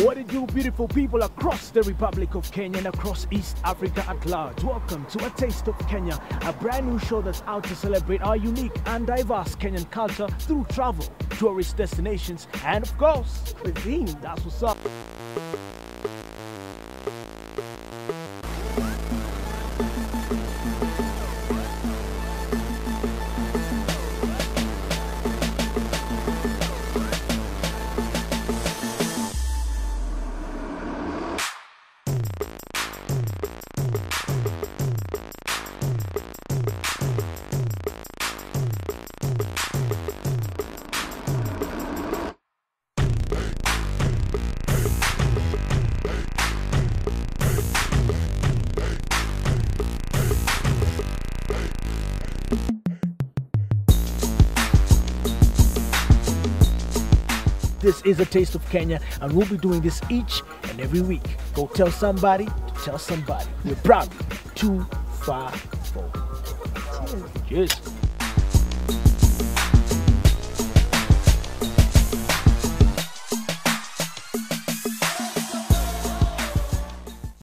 What did you beautiful people across the Republic of Kenya and across East Africa at large? Welcome to A Taste of Kenya, a brand new show that's out to celebrate our unique and diverse Kenyan culture through travel, tourist destinations, and of course, cuisine. That's what's up. This is a taste of Kenya, and we'll be doing this each and every week. Go tell somebody to tell somebody. We're proud. Too far forward. Cheers.